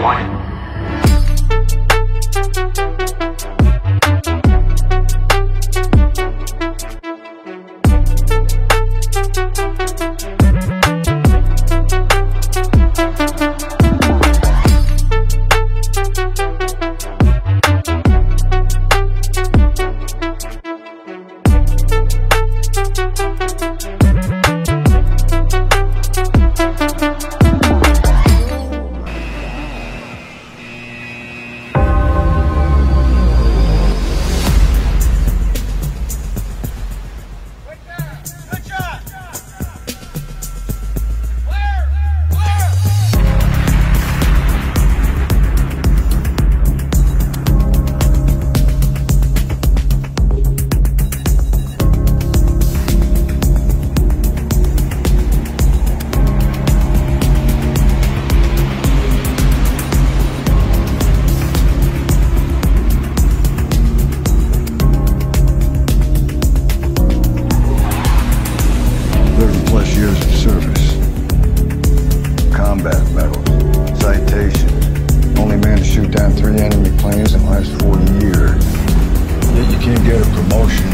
One. You get a promotion,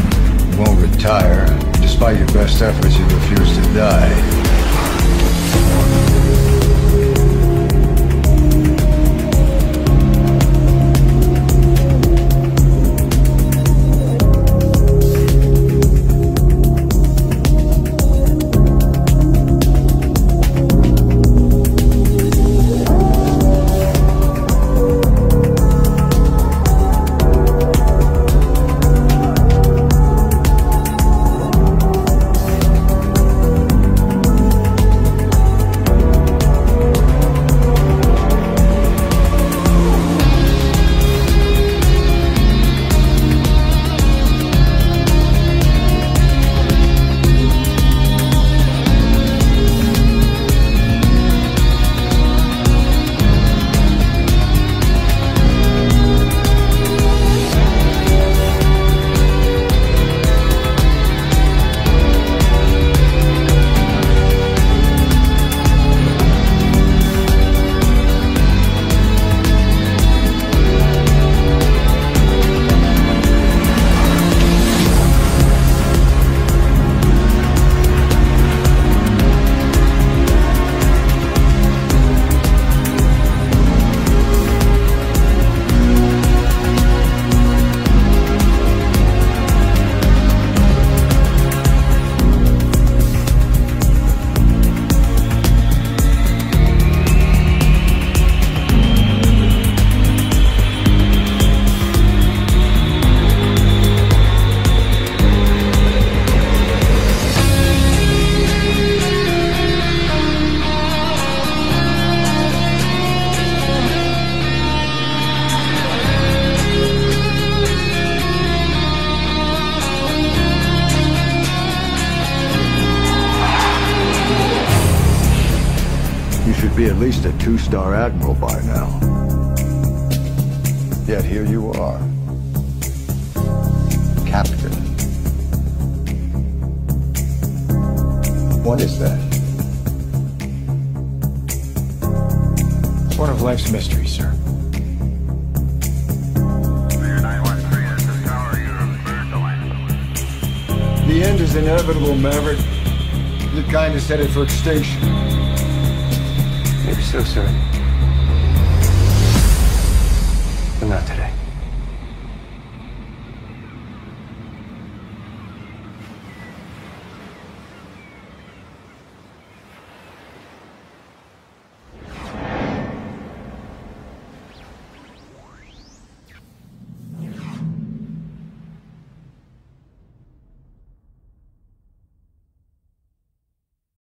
you won't retire. Despite your best efforts, you refuse to die. You should be at least a two-star admiral by now. Yet here you are. Captain. What is that? It's one of life's mysteries, sir. The end is inevitable, Maverick. The kind is headed for extinction. Maybe so, sir.